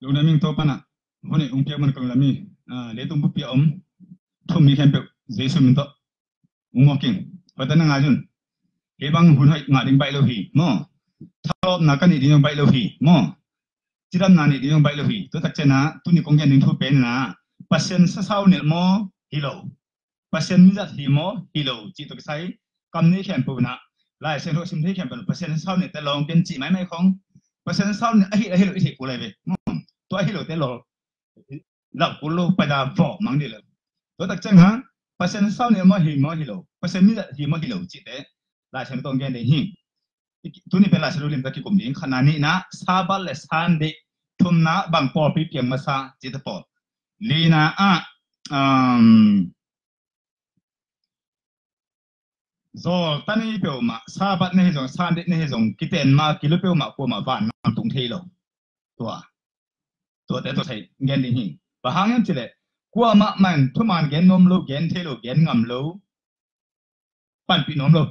lu na mình to pana kia mình pia làm gì à lấy tung bu pia om thum mình khem ông học kinh, to ung là patana ngajun cái bang hun hai ngã ding bai lâu hì mò. Thao na kan ni lâu hì mò. Chỉ làm chiram na ni ding lâu hì tôi thật chân chena tôi ni công nhân ning thu pen là, pasien sa sau ne mò, hilo pasien mi zat hi mò, hilo chi to sai kam ni khem pu na lai sen ho sim thi khem pu của sau về, mò. ตัวฮิโลเตโลลักกุโลไปดาฟอมังดิลตัวตักจังฮะภาษาสาวเนี่ยมาหิมมะฮิโรลราษามีหิมมะฮิโลจิตเอราชนตองแกนเดหิตัวนี้เป็นราชรุลิมตะกี้กลุ่มนี้ขณะนี้นะซาบัลเลสานเดทุมนะบางปอปีเพียงมาซาจิตปอลีนาอะอืม zo tani pe ma sa bat ne zong san de ne zong kiten ma kilu pe ma ko ma ban nam tung thei งตัว to te to sai ngen ni hi ba hang chile kwa ma man thu man gen nom lo gen thei lo gen ngam lo pan pi nom lo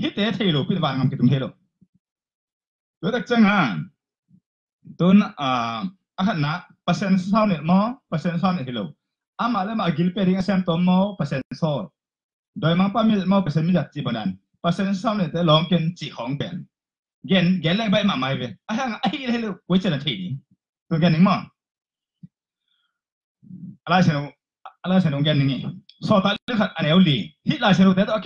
hit te thei lo pi ba ngam ki tum thei lo lo tak chang ha tun a a na percent sao mo sao hilo ama le ma tom mo doi mang pa mo mi jat chi sao te long ken chi hong ben sau này này anh tôi cái hi mà này anh gen thế điểm lại xem hồi to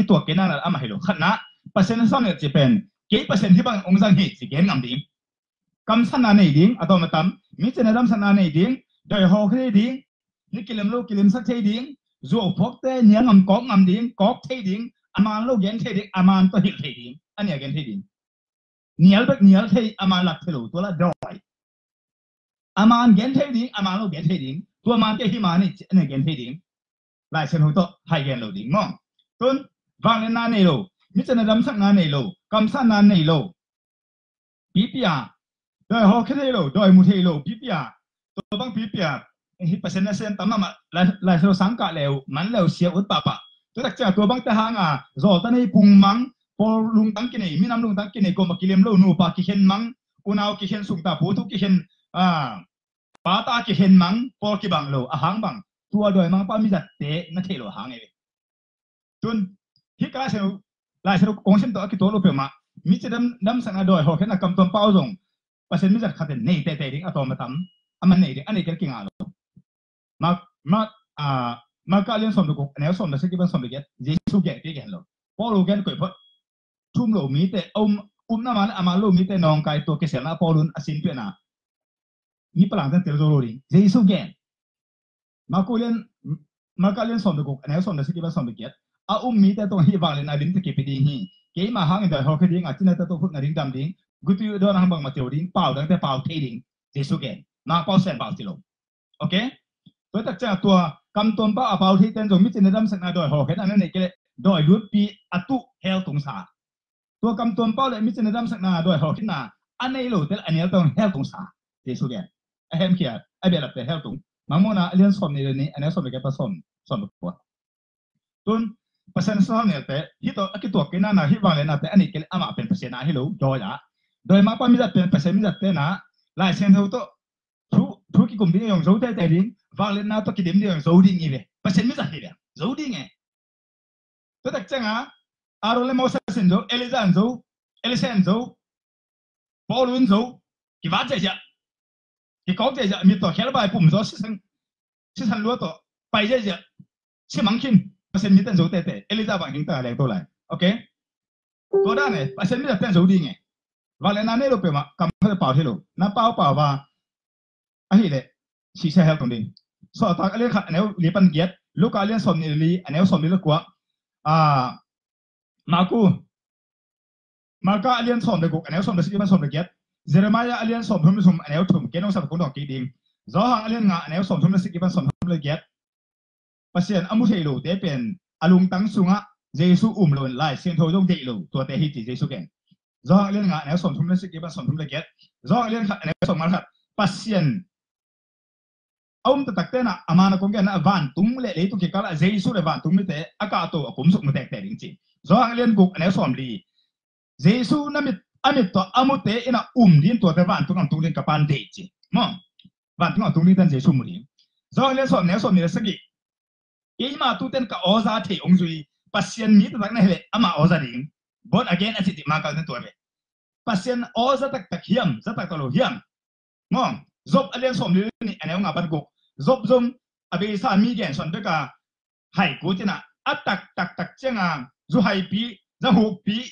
hai gen lo điểm mong tuân vang lên na này lo มิจฉาดำสักงานในโลกำสักงานในโลปีปียโดยฮอกเทโลโดยมุเทโลปีปียตัวบางปีปียฮิปเปอร์เซ็นต์เซนตั้มมาลายลายเราสังกัดแล้วมัน nial bek nial thei aman lak thelo to la doi aman gen thei ding aman lo gen thei ding tu aman te hi ma ni ne gen thei ding lai sen ho to hai gen lo ding mo tun wang le na nei lo mi chen ram sang na nei lo kam san na nei lo bi pia doi ho khre mu thei lo bi pia to bang bi pia hi sen tam ma lai lai so sang ka leo man leo sia ut pa pa tu tak cha to bang ta hanga zo ta nei pung mang ko lung tang kine minam lung tang kine ko makilem lo, nu pa ki hen mang unao ki hen sung ta pu, tu ki hen a, pa ta ki hen mang po ki bang lo, a hang bang. Tua doi mang pa mi zat te, na the lo hang e tun, hi ka se lai se kong sem to ki to lo pe ma, mi che dam dam sang a doi, ho khen a kam tom pau zong. Pa sen mi zat khaten nei te te ding a to ma tam, a man nei ding an ei ker ki nga lo. Ma ma, a, ma ka lien som do ko ne som da se ki ban som de get, jesu get ki gen lo. Paul Hogan ko phot thum lo mi te, om um na ma ama lo mi te nong kai to ke sel na polun asin pe na. Ni palang tan tel zo ri. Jesu gen. Ma ko lian ma ka lian som ko ne som da se ki ban som de get a um mi ta to hi wang le na lim te ke pe ding hi. Ke ma hang da ho ke ding a tina ta to phut na ding dam ding gu tu do na bang ma teo ding pao dang te pao te ding jesu ke na pao sen pao ti lo. Okay to ta cha tua kam tom pa a pao thi tên zo mi chin dam sak na do ho ke na này ke do du pi à atu hel tung sa tua kam tom pa le mi chin dam sak na do ho ke na anei lo tel anel tong hel tung sa jesu ke a hem kia a be la pe hel tung mangmona alien som ni ni anel som ke pa som som ko tun persen sa ne te hi to aki to ke na na hi wang le na te ani ke ama pen persen na hi lo do ya doi ma pa mi da pen persen mi da te na lai sen ho to thu thu ki kum ding yong zo te te ding wang le na to ki dim ding zo ding ni le persen mi da hi le zo ding e to tak chang a aro le mo sa sen zo elizan zo elisen zo paulun zo, ki va che ja ki ko che ja mi to khel bai e pum zo si sang si san lo to bai je ja si mang kin pasen mi ten zo te te eliza bang hing ta le to lai okay to da ne pasen mi tan zo di nge. Va le na ne lo pe ma kam pha pa the lo, na pa pa va, a hi le si se hel tong ding so, ta le khat ne li pan giat lu ka len som ni li ane som ni lo kwa a ma ku ma ka alien som de ku ane som de si ban som de giat Jeremiah alien som thum sum ane thum ke no sa ku dong ki ding zo hang alien nga ane som thum de si ban som thum le giat pasien amu thei lo te pen alung tang sunga jesu um lon lai sen tho dong dei lo to te hi ti jesu ken zo len nga ne som thum le sik ba som thum le get zo len kha ne som mal khat pasien ông ta tak tena amana kong gen van tung le le tu ke kala jesu le van tum te aka to kum suk mu tek te ding chi zo ang len guk ne som li jesu na mit amit to amute ina um din to te van tung tung din kapan de chi mo van tung tung din tan je sumuri zo le so ne so mi sagi ke ma tu ten ka oza the ong zui pasien mi ta na hele ama oza ding bon again asi ti ma ka ten to be pasien oza tak tak hiam za tak to lo hiam mo zop alian som ni ane nga ban go zop zum abe sa mi gen son de ka hai ko tina atak tak tak chenga zu hai pi, za hu pi,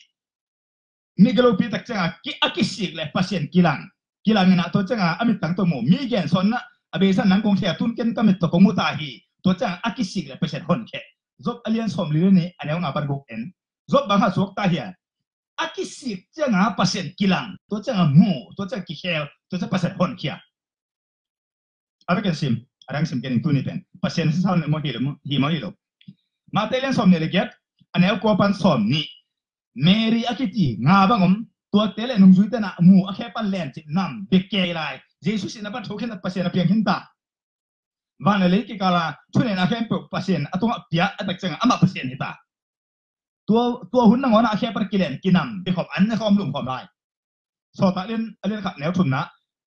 mi gelo pi tak changa ki akisik le pasien kilang kilang na to changa amit tang to mo. Mi gen son na abe sa nang kong thia tun ken kamit to kong muta hi, to changa akisik le pasien hon ke. Zop alien som li ni ane nga ban gok en. Zop bang ha sok ta hiya akisik changa pasien kilang to changa mu, to changa ki hel, to changa pasien hon kia abe ken sim. Arang sim ken tu ni pen pasien sa sa mo hi mo hi mo hi lo ma telen som ne le get ane ko pan som ni Mary akiti nga bangom tua tele nung zui tena mu akhe pan len chi nam beke lai Jesus ina pa thoken na pasien apiang hinta vana le ki kala thune na khem pe pasien atunga pia atak changa ama pasien hita tua tua hun na ngona akhe par kilen kinam bi khom an na khom lum khom lai so ta len alen khat neu thun na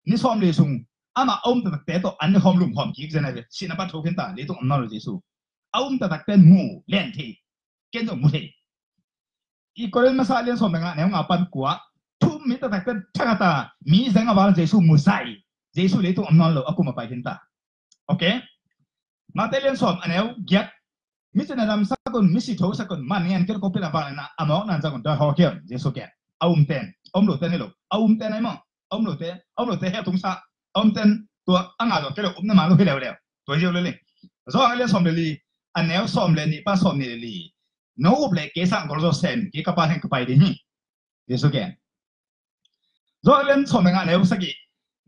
ni som le sung ama om ta te to an hom lum hom ki jena ve sina pa thoken ta le to an na lo Jesus om ta tak ten mu len thi ken do mu thi i koren masalian som nga ne nga pan kwa thu mi ta tak thaka ta mi zanga wal jesu mu sai jesu le tu amnon lo aku ma pai hinta okay ma telian som aneu gyat mi chen ram sa kon mi si tho sa kon man ngen ker ko pila ba na amok nan sakon da ho kem jesu ke om ten om lo ten lo om ten ai mo om lo te om lo te he tung sa om ten tua anga lo kelo um na malu hileu leo tua jeu lele zo ang le som le li a neo som le ni pa som ni le li no up le ke sang gor zo sem ke ka pa hen ka pai de ni yesu gen zo len som nga neo sa gi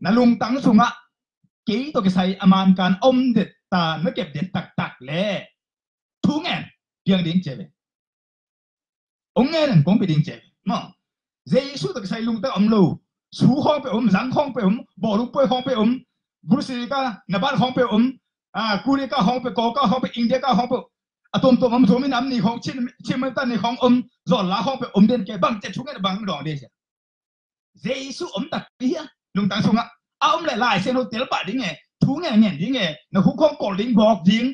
na lung tang sunga ke to ke sai aman kan om de ta na kep de tak tak le thu ngen piang ding che ve ông nghe rằng cũng bị đình trệ mà giê xu thực sai lung ta ông lâu chú không bị ốm răng không bị ốm bỏ lúc bơi không bị ốm bút sĩ cả nạp ban không bị ốm à cú đi cả không bị có cả không bị india cả không bị à tôm tôm ôm tôm mình nắm nỉ không chín chín mình ta nỉ không ôm rồi lá không bị ốm đến cái bằng chết chúng cái bằng đỏ đi chứ Giêsu ta, tật kia nung tăng sung á à ôm lại lại xem nó tiếng bả đi nghe thú nghe nghe đi nghe nó hú không cổ lính bọc dính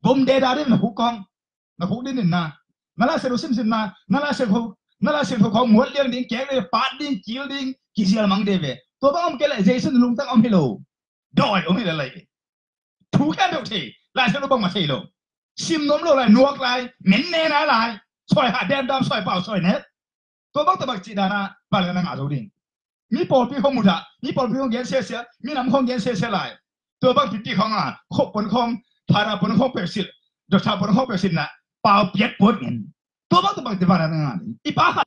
bom đe đá đi na hú con na hú đi nè na nó là sẽ đồ sim sim na nó là sẽ hú ะเอาอมเลยลายเซนโฮเทลปะดิ้งไงทุงไงเงี้ยดิ้งไงนะฮุกของกอลิงบอกดิ้งบมเดดาดิ้งนะฮุกของนะฮุกดิ้งนะนั่นละเซลซิมซิมนะนั่นละเซลนั่นละเซลของหมดเลี้ยงดิ้งแกเลยปาดดิ้งจิลดิ้งกิเซียลมังเดเวตัวบ้างอมแกเลยเจสุลุงตังอมเฮโลดอยอมเฮโลเลยทุกแค่เดียวทีลายเซลบังมาเฮโล sim nom lo lại nuộc lại men nè na lại soi hạt đen đam soi bảo soi nét tôi bắt tôi bắt chỉ đana bà lại ngã rồi đi mi bỏ bị không một đã mi bỏ bị không gen xe xe mi nằm không gen xe xe lại tôi bắt bị không à khóc bồn không thà ra bồn không bể xịt được thà bồn không bể xịt nè bảo biết bồn nghen tôi bắt tôi bắt tôi bà lại ngã đi bà hạt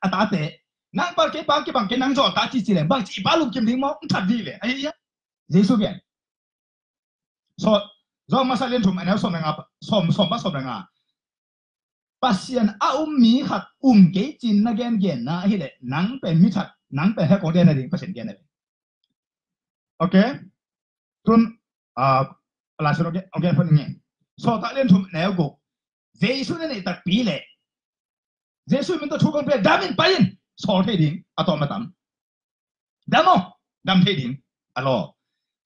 à ta tệ nang bà cái bà cái bằng nang ta chỉ chỉ le bằng chỉ bà lục kim đinh thật đi về ấy ya Giêsu vậy so zo masalin thum anel som nga som som ba som nga pasien a um mi khat um ke chin na gen gen na hi le nang pe mi that nang pe ha ko den na ding pasien gen na okay tun a la so ge okay phun nge so ta len thum ne go jesu nên ta pi le jesu min to thu kong pe damin pain so the ding atom na tam damo, dam the ding alo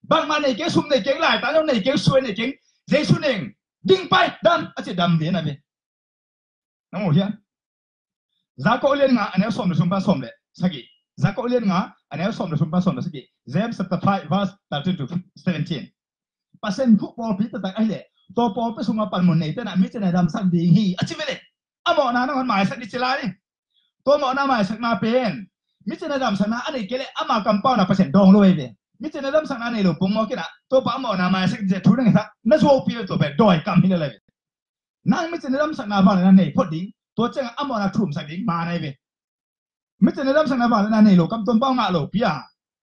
bang mà này cái sum này cái lại ta này cái xuôi này cái dây xuôi này đinh bay đam à chỉ đam thế này vậy nó ngồi here giá cổ liên ngã, anh em xóm được xung ba xóm lệ đấy sagi giá cổ liên ngã, anh em xóm được xóm ba xóm đấy sagi James chapter 5 verse 13 to 17 pasen football pita tak ai le to po pe sunga pan mon nei te na mi te na dam sak ding hi achi vele amo na na mai sak di chila ni to mo na mai sak na pen mi te na dam sak na ani kele ama kampau na pasen dong lo ve mi chene dam sang ane lo pung mo kina to pa mo na ma sik je thu dang sa na so pi to be doi kam hin le na mi chene dam sang na ba na nei phot ding to chang amo na thum sak ding ma nai be mi chene dam sang na ba na nei lo kam tom pao nga lo pia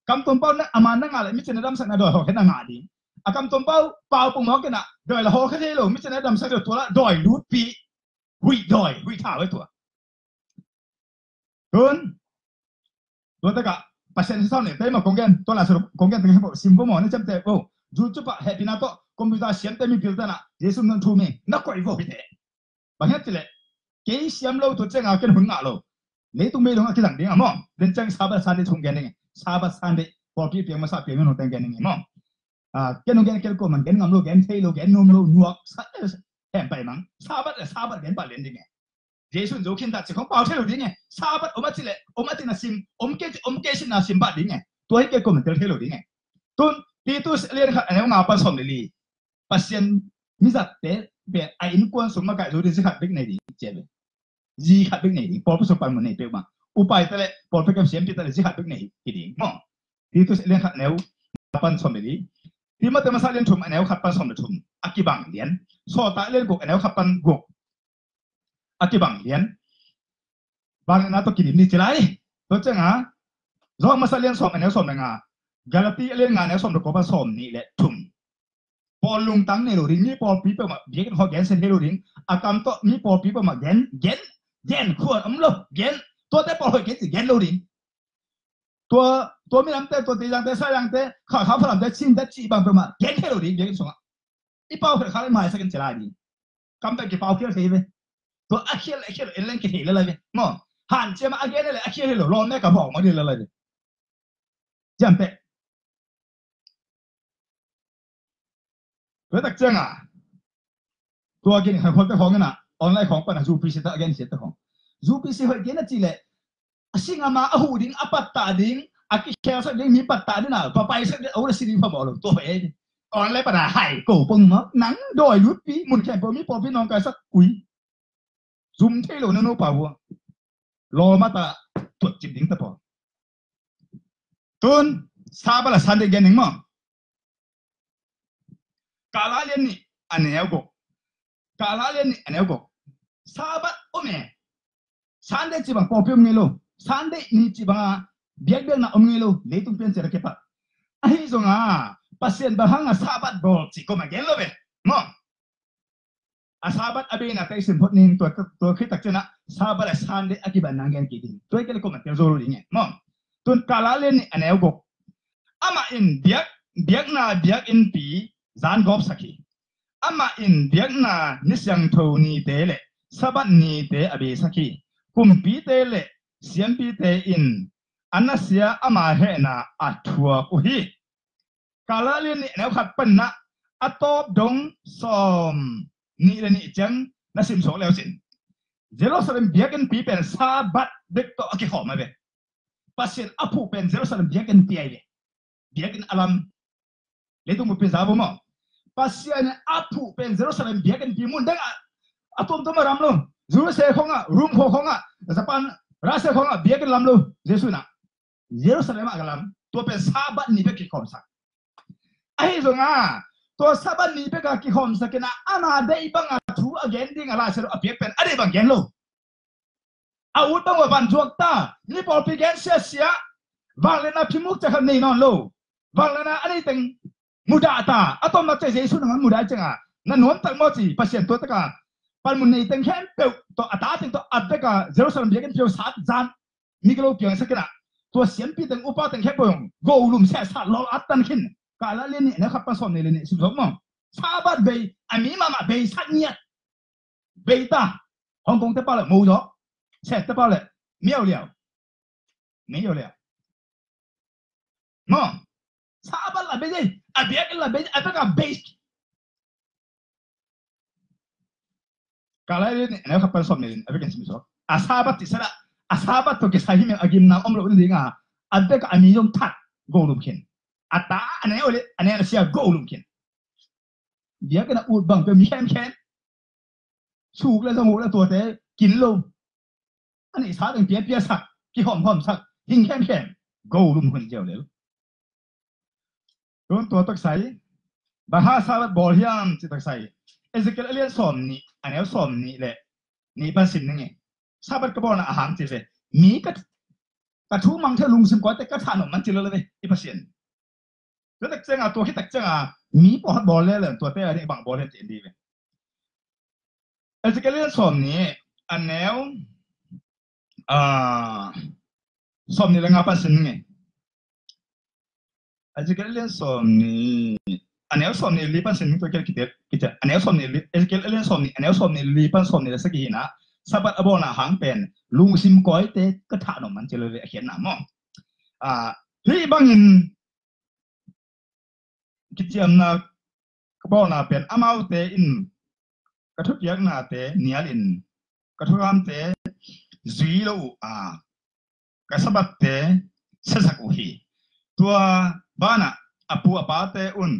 kam tom pao na ama na nga le mi chene dam sang na doi ho na nga ding a kam tom pung mo kina doi la ho kha lo mi chene dam sang to la doi lut pi hui doi hui tha we to kun to ta ka pasien sau này. Tới mà công gen tôi là sự công gen từng bộ sim có mỏ nó chấm tệ. Vô dù chút bạn hệ computer xiên tới mi biểu tên Jesus nên thu mình. Nó quậy vô thế. Bằng hết chứ ke siam lo to chenga ken hun nga lo le tu me lo ki dang ding amo den chang sabat san de chung gen sabat san sa pi no à cái nó cái cái của mình cái ngầm luôn cái thấy luôn cái nôm luôn nuột sát em bảy mắng. Sao bắt là sao bắt đến bảy liền đi nghe. Jason dấu khen ta chỉ không bao thế rồi đi nghe. Sao bắt ông ấy là ông ấy là sim ông cái ông cái sim rồi đi nghe. Tôi đi liên hệ anh nào bắt xong đi patient như về ai in quan số cái rồi thì sẽ khát này đi chết rồi này đi bỏ số phần này tiêu mà. Upai tele bỏ cái xem tiêu tele gì khát bệnh này đi mong đi tôi sẽ liên hệ nếu bạn xong đi ที่มาแต่มาซาเลียนถุมอันแนวขัดปันสมถุมอากิบังเลียนโอตาเลียนกุกอันแนวขัดปันกุกอากิบังเลียนบางนาตกินนี่จะไรตัวเจ้าง่ะรอมาซาเลียนสมอันแนวสมนงากาลตีเลียนงานแนวสมตะกบสมนี่แหละถุมปอลลุงตั้งในโรดิงนี่ปอลปีเปมาเบียกหอกแกนเซนเฮโรดิงอากามโตมีปอลปีเปมาแกนแกนแกนขวดอัมลบแกนตัวแต่ปอลหอกแกนสิแกนโรดิง อามาอาหูดิ้งอปัตตาดิ้งอากิเคลสักดิ้งมีปัตตาดิ้งน่ะปะไปสักเอาละสิดิ้งพอบอกเลยตัวเองออนไลน์ปัญหาหายโกปงมั้งหนังดอย asing ama ahu ding apat ta ding aki kheo sa ding mi pat ta na nào papai sa ding ora sining pa bolong to ve on le para hai ko pung nó nắng đòi lút pi mun khem po mi po pi nong ka sa quý zum thế lo nó pa wo lo ma ta tuột chim ding ta po tun sa ba la san de gen ning mo kala len ni anel go kala len ni anel go sabat ome sande chi bang po pi mi lo sande inchi banga biak biak na omngelo leitung pen sera kepa. Ahi zonga pasien bahanga sabat bol si ko magelo be. Mo. Asabat abe na tay sim ning to to khitak chena sabat sande akiba nangen kidin to ikele ko matel zoro ringe mo. Tun kalalen ni anego ama in biak biak na biak in pi, zan gop saki ama in biakna nisyang thoni ni le sabat ni te abe saki kumpi tele siampi te in anasya ama he na athua ku hi kala le ni na khat pan na atop dong som. Ni le ni chang na sim so leo sin Jerusalem biakin pi pen sabat dek to aki ho ma be pasien apu pen Jerusalem biakin pi ai biakin alam. Le tu mu pen zabo mo. Pasien apu pen Jerusalem biakin pi mun deng atom to maram lo. Zuru se khonga room kho khonga japan rasa khonga biakin lam lo jesu na Jerusalem agalam to pen sabat ni be ki khom sak ai zonga to sabat ni be ka ki khom sak na ana de ibang atu again ding ala se apiek pen ade bang gen lo awut bang wa ban juak ta. Ni pol pi gen sia sia. Wang le na phimuk cha khan nei non lo wang le na ani teng muda ta? Na che jesu na muda changa na non tak mo chi pasien to ta ka palmunei teng hem pe to ata teng to adbeka zero sam biakin pyo sat zan mikro pyo sakra to sempi teng upa teng hepo yong go ulum sa sa lol atan khin kala le ni na khapa som ne le ni sim som sa bat bei ami mama bei sat nia bei ta hong kong te pa le mo yo sa te pa le miao liao me yo liao no sa bat la bei a biak la bei adbeka base قالين أنا خبر صمين أبيك اسمي صار أصحابك تسرع أصحابك توكي سايم أجيبنا أمر وين دينا أدك أني يوم تات قول ممكن أتا أنا أقول أنا أسيا قول ممكن dia kena urut bang pun mihem mihem suk lah sama lah tua teh kin lo anh ấy sao đừng bia bia sắc ki hom hom sắc hình khem khem go lum hun jeo lel don tua tak sai bahasa bol hiam chi tak sai Ezekiel alien somni anel somni le ni pan sin nge sabat ka bona aham ti se ni ka ka thu mang the lung sim ko te ka thano man ti lo le i pasien to tak changa to hi tak changa mi po hat bol le le to te ari bang bol le ti ndi le Ezekiel alien somni anel ah somni le nga pan sin nge Ezekiel alien somni anelsonni lipansin mi tokel kite kite anelsonni eskel elensonni anelsonni lipansonni la sakihina sabat abona hangpen lungsim koi te katha no man chelo ve hian namo a hi bangin kitiam na kabona pen amau te in kathup yak na te nial in kathuram te zui lo a kasabat te sasakuhi tua bana apu apate un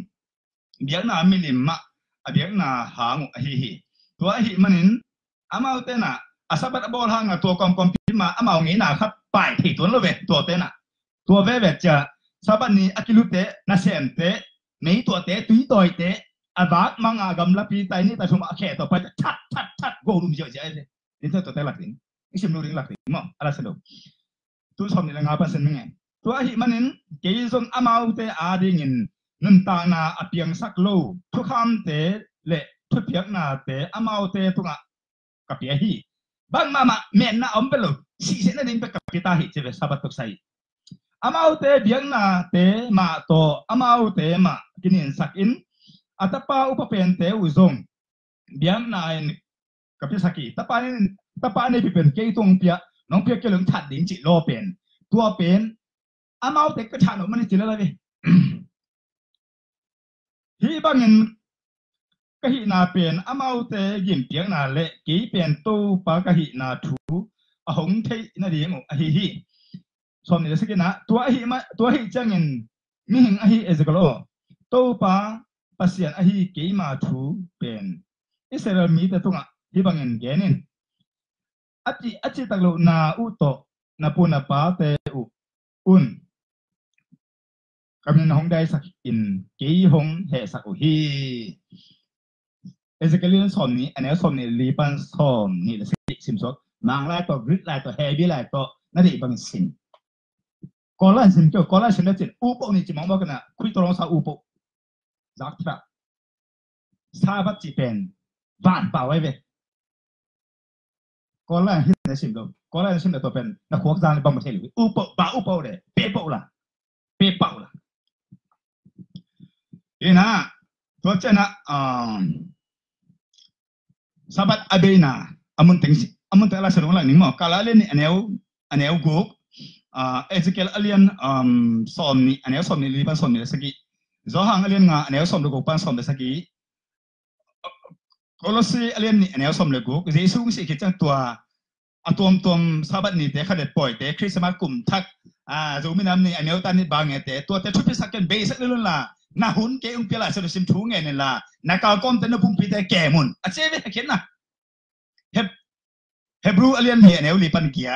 biak na milim ma a abiak na hang hi hi tua hi manin amau te na asabat bol hang tua kom kom pi ma amau ngi na khat pai thi tuan lo ve tua te na tua ve ve cha sabat ni akilu te na sem te mấy tua te tui toi te abat mang gam la pi tai ni ta suma khe to pa chat chat chat go rum je je je din to te lak ding isim lu ring lak ding mo ala sa selo tu som ni la nga pa sen nge tua hi manin ke zon amau te a ding in นั่นตางนาอภิญยงสักโลทุกคำเตะเละทุกเพียงนาเตะอามาเตตุกะกับเพียฮีบางมามาเมนนาอมเปลุสิเสนนินเปกับกิตาฮิเจเวสับตุกไซอามาเตเบียงนาเตะมาโตอามาเตมากินินสักอินอัตปาอุปเปนเตอุซงเบียงนาอินกับพิสักีตปานินตปานิพิเป็นเกยตรงเพียน้องเพียเกลึงถัดดินจิโลเป็นตัวเป็นอามาเตก็ชาโนมันจิลอเลย ฮีบังเงินก็หินาเปลี่ยนอามาเตยิ่งเปียงนาเละกี่เปลี่ยนตู้ปากหินาถูอาหงเทนาดีงอหิหิสมนี่สักนะตัวหิมาตัวหิจังเงินมิหิงอหิเอสกโลตู้ปาปัสยันอหิกี่มาถูเป็นอิสราเอลมีแต่ตุงอ่ะฮีบังเงินแกนินอจิอจิตักโลนาอุโตนาปูนาปาเตอุอุน กำนันองได้สักอินกี่หงเหสักอุฮีเอสเกลินสมนี้อันนี้สมนี้รีปันสมนี่ละสิสิมสดมังไลตัวริดไลตัวเฮบีไลตัวนั่นอีบางสิ่งก่อลันสินเกี่ยวกอลันสินนั่นจิตอุปนี่จิมองว่ากันนะคุยตรงสาอุปจักทรัพสาบัจิเป็นบาดเป่าไว้เว้กอลันในสิมตัวกอลันสินตัวเป็นนักขวางจานในบางประเทศหรืออุปบ่าอุปเลยเปเปล่าละเปเปล่าละ ina to chena um sabat abena amun teng amun tela serong lang ning mo kala ni aneu aneu guk. Uh, Ezekiel alien um som ni aneu som ni liban som ni sagi zohang alien nga aneu som le guk pan som le sagi kolosi alien ni aneu som le guk jesu si ki tua atom tom sabat ni te khadet poi te christmas kum thak a ah, zo mi nam ni aneu tan ni bang te tua te thupi saken base sak le la na hun ke ung pela sa sim thu nge ne la na ka kom te na pum pi te ke mun a che ve ken na heb hebru alien hi aneu li pan kia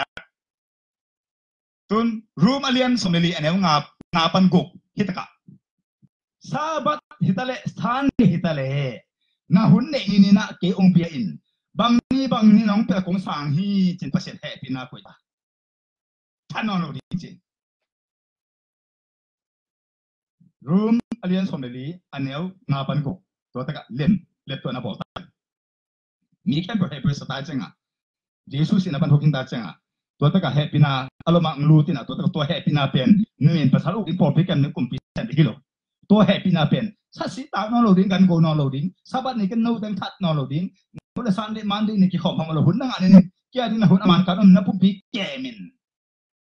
tun room alien someli aneu nga nga pan guk hitaka sabat hitale sthan hitale na hun ne ni na ke ung pia in bang ni bang ni nong pe kong sang hi chin pa set he pi na ko ta tan no di chin room alliance family anel na bango to taka len let to na bo ta mi kan bo hebrew sa ta chenga jesus ina ban hokin da chenga to taka happy na aloma nglu tin to taka to happy na pen nuin pasal u import kan ne kum pi san hilo to happy na pen sa si ta no loading kan go no loading sabat ni kan no den that no loading ko le san de man de ni ki khom ma lo hun na ani ni kya ni na hun aman kan na pum pi kemin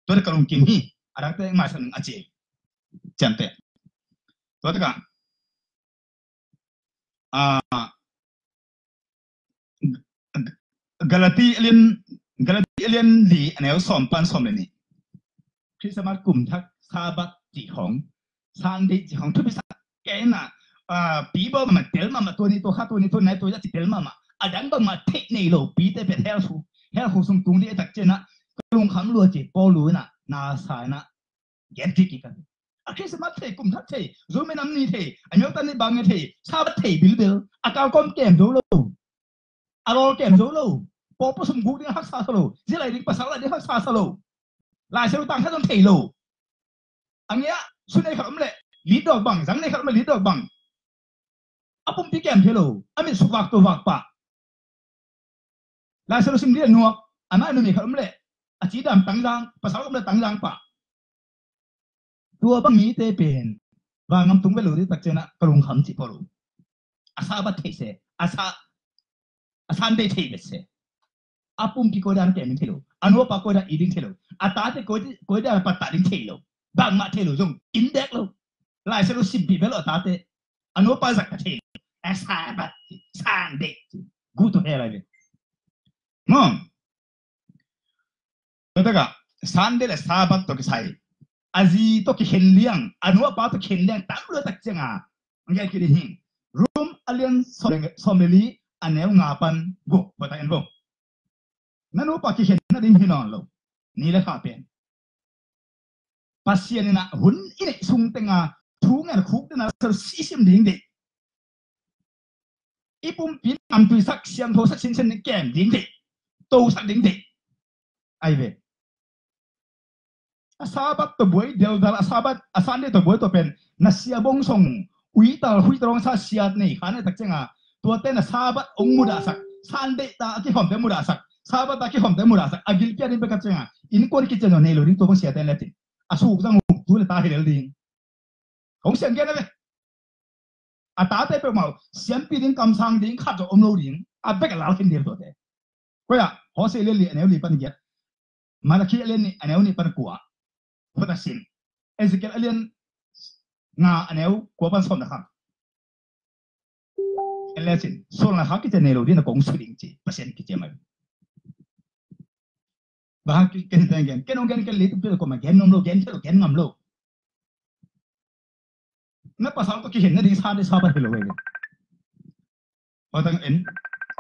to ka lung kim hi arang te ma san ache chante ตรววก็อ่ากาลาตีเลียนกาลาตีเลียนดีแนวสอมปันสอมเลยนี่คริสต์มาสกลุ่มทักซาบัติของซานดิจิของทุพิสักแกน่ะอ่าปีบ่มาเดลมามาตัวนี้ตัวข้าตัวนี้ตัวไหนตัวจะเตลมามาอาดังบ่มาเทคในโลปีแต่เป็นเฮลฟูเฮลฟูสงตุงนี่ตักเจนะกลุงคำรัวจิปอลูน่ะนาสายน่ะแกนจิกิกัน a christmas te kum thak te zo me nam ni te a nyo tan ni bang te sabat te bil bil a ka kom kem do lo a lo kem do lo po po sum gu ding hak sa sa lo ji lai ding đi sa lai ding hak sa sa lo lai se lo tang kha don thei lo ang ya su nei kham le li dog bang, zang nei kham le li dog bang. Apum pi kem thelo ami su wak to wak pa. Lai se lo sim dia nuak ama nu mi kham le à chỉ dam tang jang pa sa lo le tang jang pa. tua bang mi te pen và ngam tung về lối tắc chân à karung kham chỉ paru asa bắt thế se asa asan de thế se apum ki ko dan te min thelo anwa pa ko da iding thelo ata te ko ko da pa ta ding thelo bang ma thelo jong in dek。Azi to ki hen liang, anu pa to hen liang, tam lo tak chenga. Ngai ki hin. Room alien someli nga pan go, bata en go. Nanu pa ki hen na din hinon lo. Ni le kha pen. Pasien na hun ine sung tenga thu ngan er khuk na sar sisim ding de. Ipum pin am tu sak siam tho sak sin sen kem ding de. To sak ding de. Ai ve. asabat to buai del dal asabat asan to buai to pen na sia bong song ui tal hui trong sa siat nei khane tak chenga to te na sabat ong muda sak san de ta ki hom de muda sak sabat ta ki hom de muda sak agil ki adin be ka chenga in kor ki chenga nei lo ring to bong siat nei tin asu jang tu le ta hel ding không xem cái này à ta thế bây mà xem bị đến cầm sang đến khát cho ông lâu đến à bây giờ lão kinh điệp rồi đấy quay à họ sẽ lên liền anh ấy liền bận việc mà là khi lên anh ấy liền bận quá Vâng xin Ezekiel alien, nga aneu ko ban som na kham ele sin sol na hakite ne lo dina kong suling chi pasen ki chemai bahang ki ken ten gen ken gen ken litu pil ko ma gen nom lo gen chelo gen ngam lo na pasal to ki hen na ding sa de sa ba helo we patang en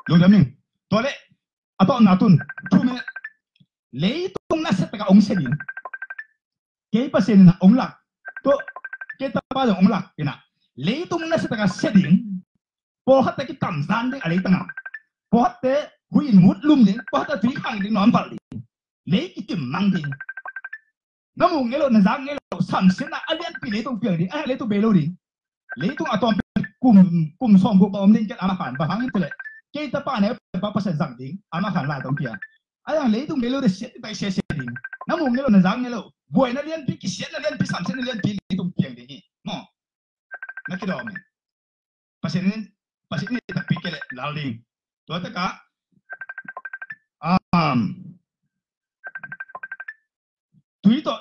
lo dam ning to le ato na tun tu me le tung na se ta ong se din cái bác sĩ là ông lạc to cái ta ba ông lạc cái na lấy tung na sẽ ta sẽ điểm bỏ hết cái tầm gian đấy à lấy tăng bỏ hết cái huy mút lum đấy bỏ hết cái khang đấy nón vào đấy lấy cái điểm mang đi nó mù nghe lo nó dáng nghe lo sẵn sẽ là anh bị lấy tung việc đi ai lấy tung bê lô đi lấy tung atom toàn cùng cùng xong bộ ông nên cái anh phản và hàng như thế cái ta ba này ba ba sẽ rằng đi anh phản lại tung kia đang lấy tung bê lô để sẽ tay sẽ sẽ đi nó mù nghe lo nó dáng nghe lo buhay na liyan pi kisyan na liyan pi samsen na liyan pi itong piyang dingi mo nakiro me pasin pasin ni ta pikele laling to ta ka um tui to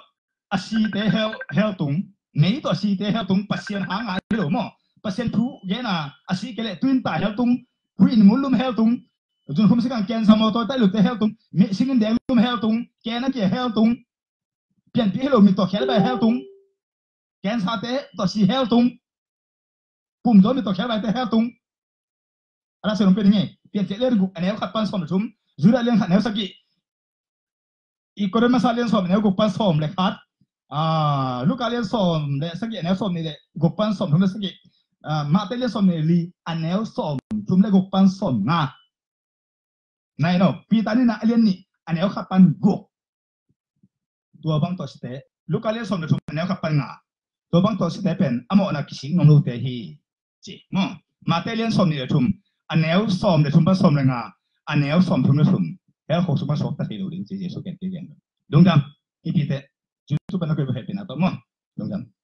asi te hel hel tung nei to asi te hel tung pasien hang a lo, mo. Pasien thu ye na asi kele tuin ta hel tung huin mulum hel tung jun hum sikang ken samo to ta lu te hel tung me singin dem hel tung ken na ke hel tung เปลี่ยนปีให้เรามีตัวแขนไปเฮลตุงแกนซาเตตัวสีเฮลตุงปุ่มโดนมีตัวแขนไปแต่เฮลตุงอะไรสิ่งเป็นยังไงเปลี่ยนเจเล่นกุอันนี้ขัดปันสมชุมจูดาเลี้ยงขัด ตัวบังตัวสเตลูกาเลียสมเดชุมแนวขับปังงาตัวบังตัวสเตเป็นอโมนาคิชิงนงลูเตฮีจีมอมาเตเลียนสมเดชุมอันแนวสมเดชุมผสมเรงงาอันแนวสมชุมเดชุมแล้วหกสุมาสกตะเคียนดูดิงจีเจสุเกนเตียนดงดำอีพีเตจุดทุกปัญหาเก็ไปเป็นอะไรต่อมอดงดำ